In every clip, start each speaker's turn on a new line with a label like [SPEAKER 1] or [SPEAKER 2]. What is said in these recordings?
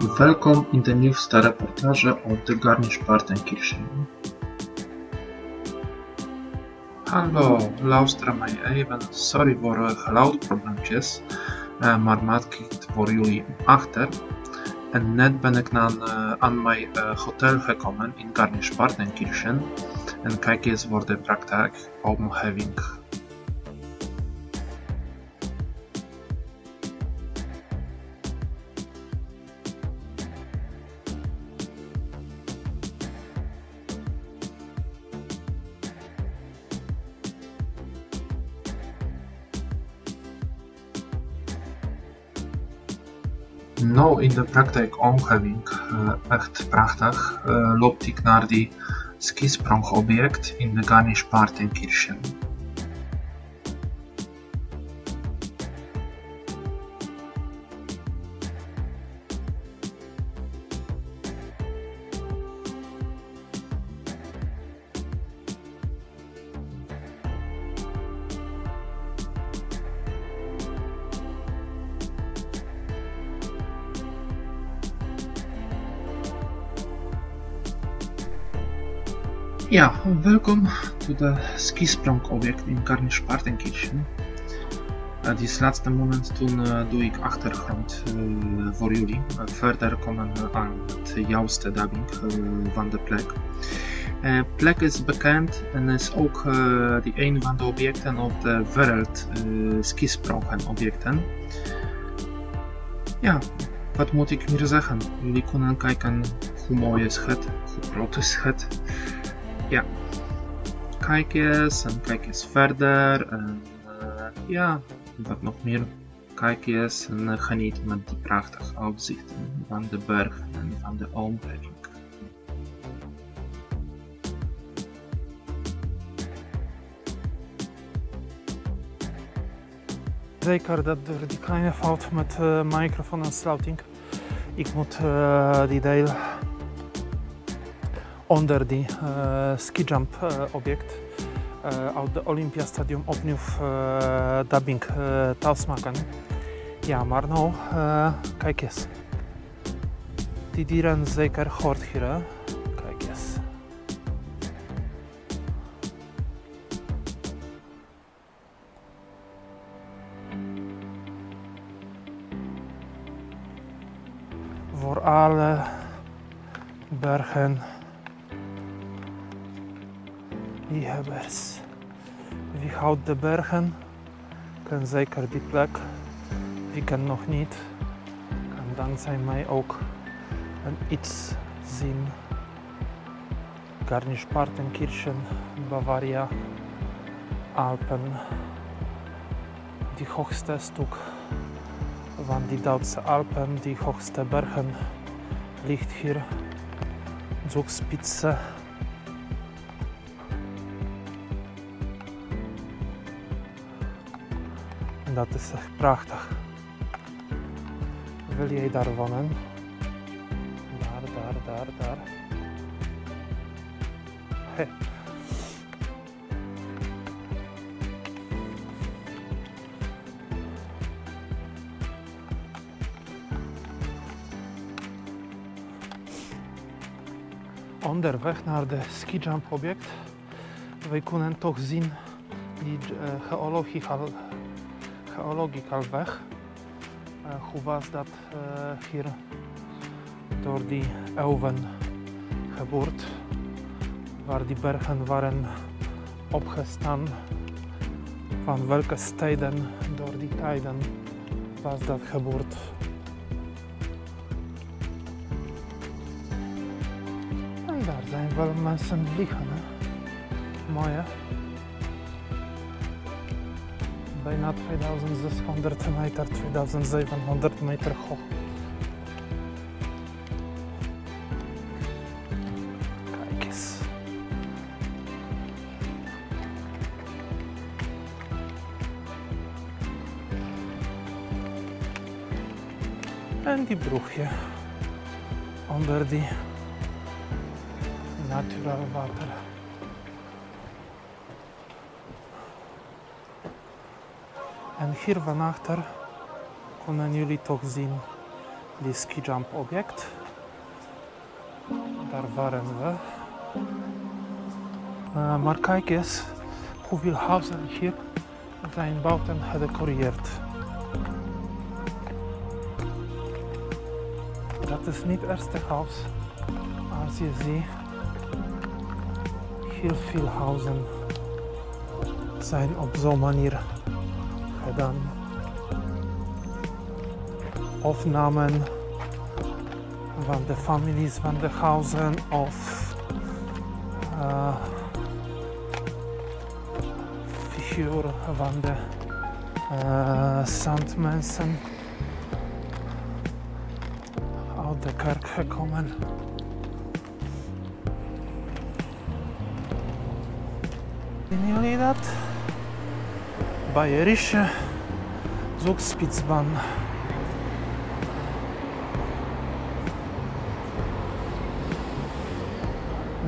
[SPEAKER 1] Welkom in de nieuwste reportage uit de Garmisch-Partenkirchen. Hallo, luister mij even. Sorry voor uh, geluidprobleempjes, uh, maar maat kijkt voor jullie achter. En net ben ik uh, aan mijn hotel gekomen in Garmisch-Partenkirchen en kijk eens voor de praktijk omgeving. Nou, in de praktijkomgeving, uh, echt prachtig, uh, loopt ik naar die skisprongobject in de Garmisch-Partenkirchen. Ja, welkom to the skisprong-object in Garmisch-Partenkirchen. Uh, dit is het laatste moment toen uh, doe ik achtergrond uh, voor jullie. verder komen aan het juiste dubbing van de plek. Plek is bekend en is ook die een van de objecten op de wereld skisprongen objecten. Ja, wat moet ik meer zeggen? Jullie kunnen kijken hoe mooi is het, hoe groot is. Ja, kijk eens en kijk eens verder. En uh, ja, wat nog meer. Kijk eens en uh, geniet met die prachtige uitzichten van de bergen en van de omgeving.
[SPEAKER 2] Zeker dat door die kleine fout met uh, microfoon en sluiting, ik moet die deel onder die uh, ski jump uh, object uh, uit de Olympiastadion opnieuw dubbing thuis. Ja, maar nou, kijk. Die zeker hoort hier. Kijk eens. Voor alle bergen liefhebbers. Wie houdt de bergen, kan zeker die plek. Wie kan nog niet, kan dankzij mij ook een iets zien. Garmisch-Partenkirchen, Bavaria, Alpen. Die hoogste stuk van die Duitse Alpen, die hoogste bergen, ligt hier. Zugspitze En dat is echt prachtig. Wil jij daar wonen? Daar, daar, daar, daar. Hey. Onderweg naar de ski jump object, wij kunnen toch zien die uh, geologie geological weg. Uh, hoe was dat uh, hier door die eeuwen gebeurd, waar die bergen waren opgestaan, van welke steden door die tijden was dat gebeurd. En daar zijn wel mensen liggen. Hè? Mooi hè? Bijna 2600 meter, 2700 meter hoog. Kijk eens. En die brugje onder die naturale water. En hier van achter toch zien die ski jump object. Daar waren we. Uh, maar kijk eens hoeveel huizen hier zijn buiten gedecoreerd. Dat is niet het eerste huis. Als je ziet, heel veel huizen zijn op zo'n manier gedaan. Opnamen van de families van de huizen of uh, figuren van de uh, zandmensen uit de kerk gekomen. Zien jullie dat? Bayerische Zugspitzbahn.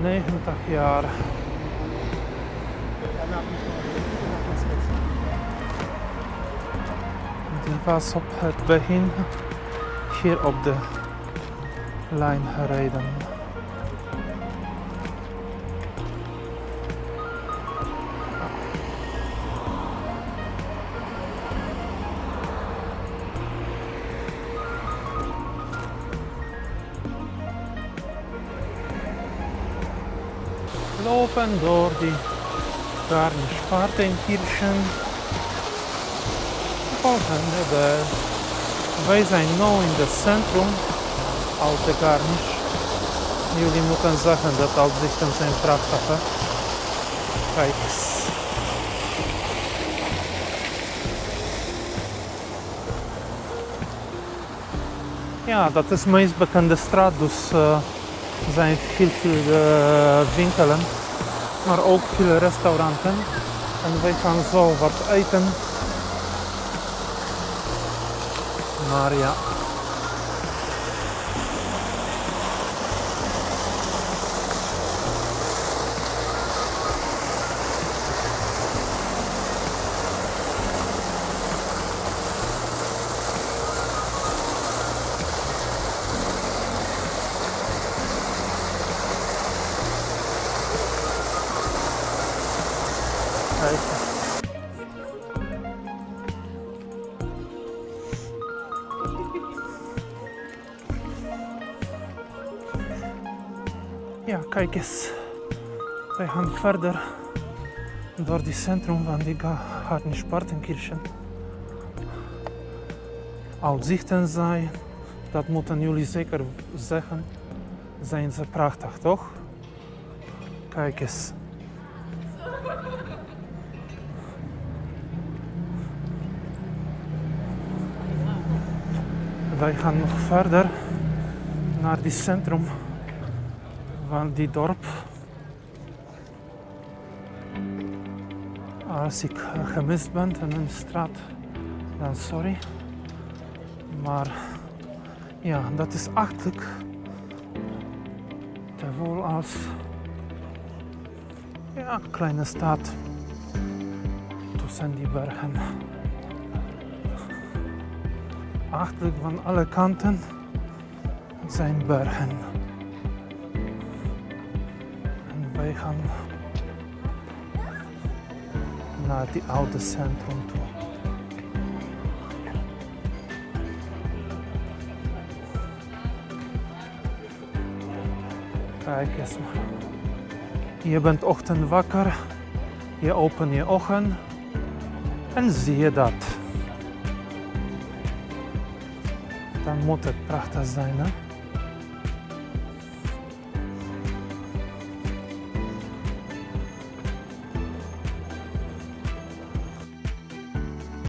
[SPEAKER 2] 90 jaar. Die was op het begin hier op de lijn gereden. Lopen door die Garmisch-Partenkirchen. Volgende berg. Wij zijn nu in het centrum, Alte Garmisch. Jullie moeten zeggen dat uitzichten zijn prachtig. Hè? Kijk eens. Ja, dat is de meest bekende straat, dus uh, er zijn veel, uh, winkelen, maar ook veel restauranten. En wij gaan zo wat eten. Maar ja. Kijk eens. Wij gaan verder door het centrum van die Garmisch-Partenkirchen. Uitzichten zijn, dat moeten jullie zeker zeggen, zijn ze prachtig, toch? Kijk eens. Wij gaan nog verder naar het centrum van die dorp. Als ik gemist ben in een straat, dan sorry. Maar ja, dat is eigenlijk te vol als ja, kleine stad tussen die bergen. Eigenlijk van alle kanten zijn bergen. Wij gaan naar die oude centrum toe. Kijk eens maar. Je bent ochtend wakker, je opent je ogen en zie je dat. Dan moet het prachtig zijn, hè?